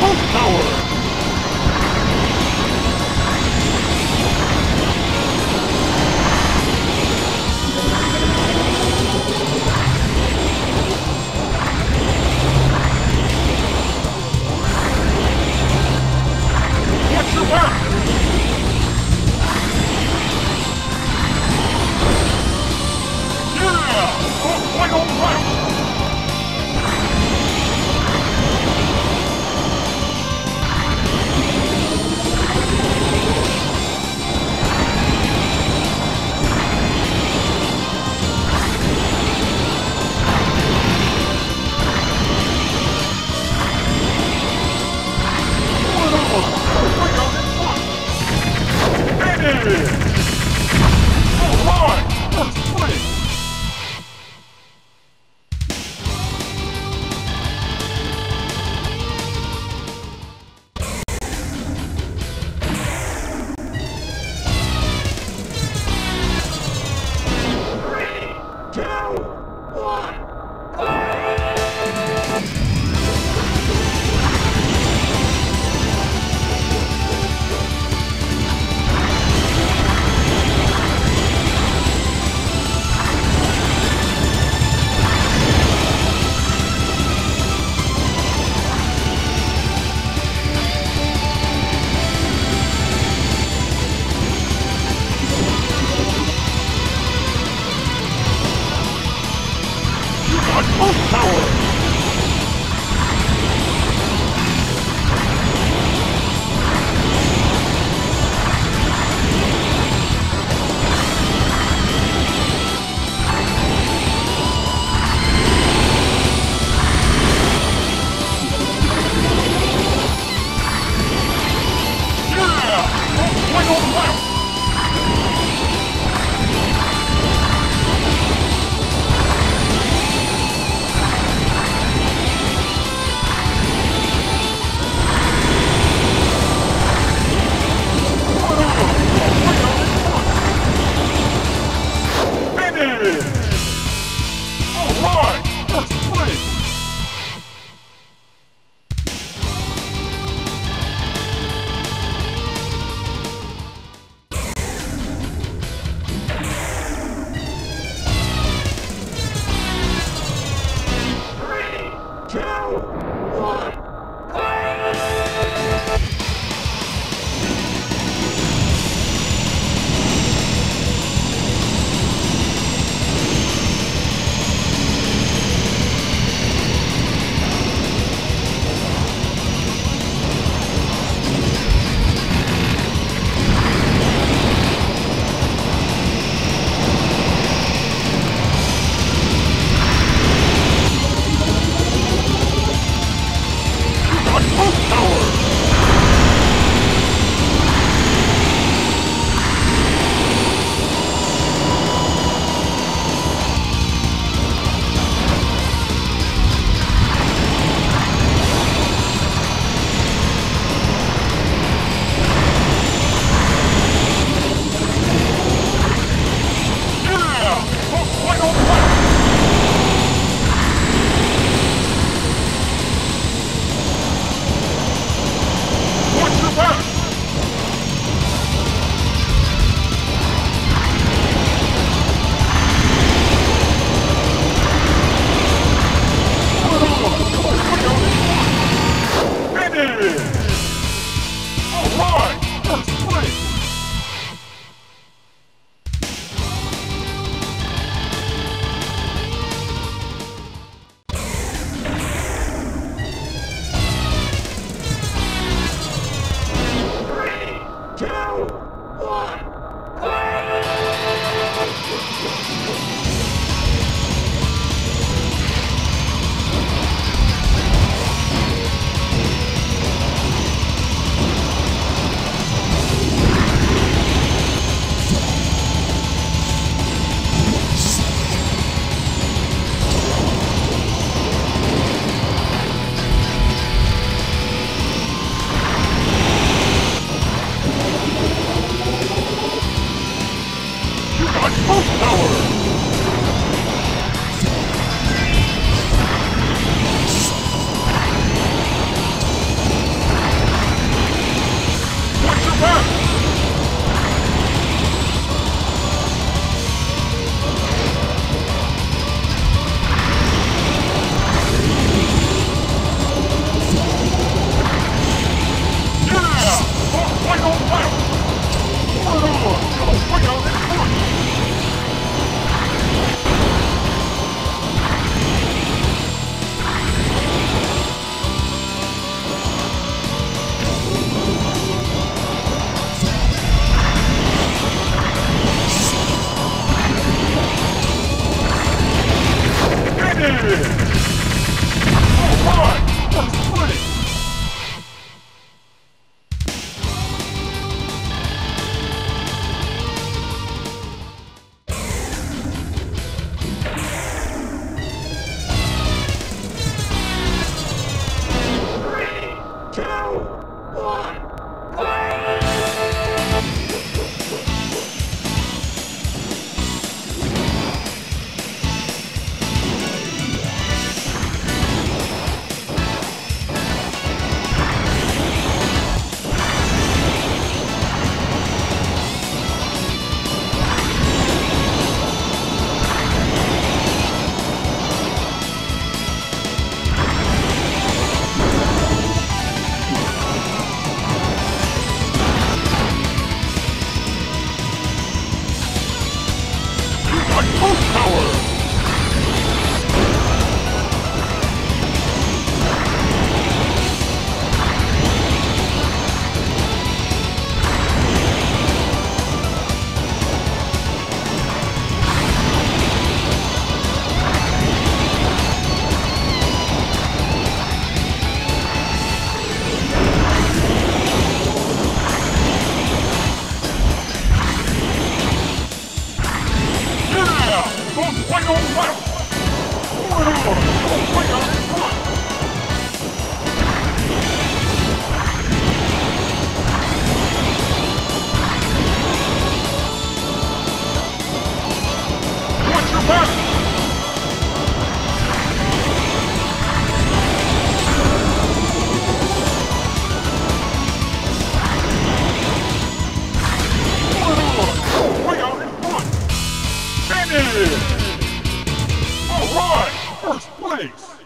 Pump Power! Yeah. Period. Oh, come one. Oh my god! place.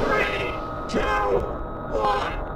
Three, two, one.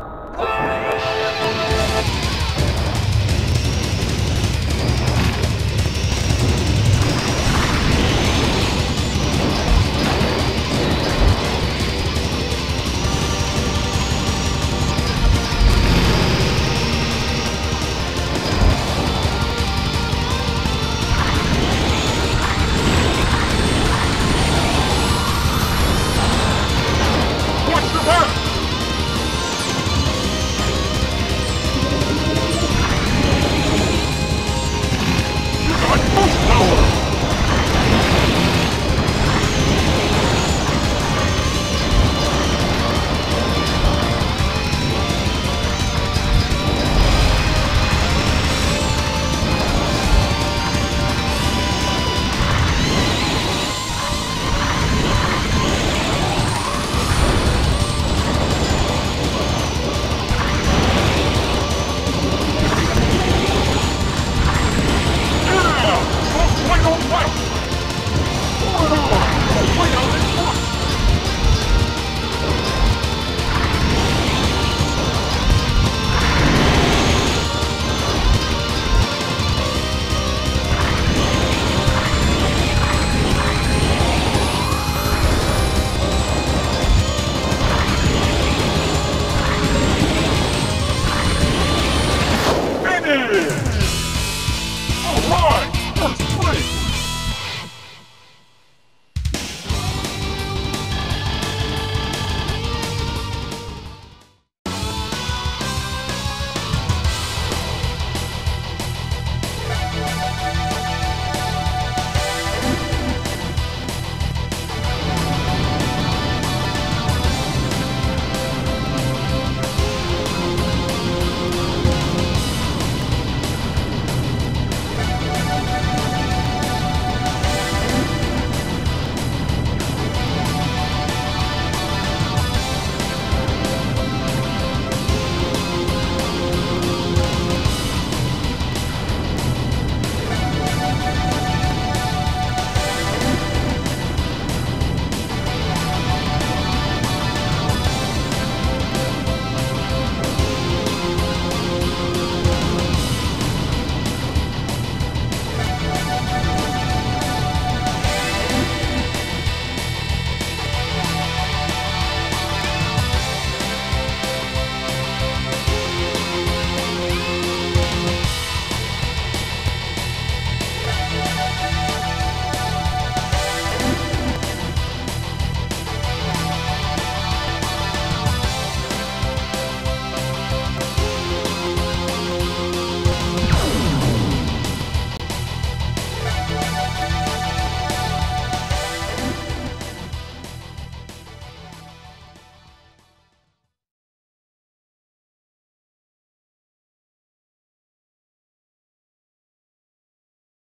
快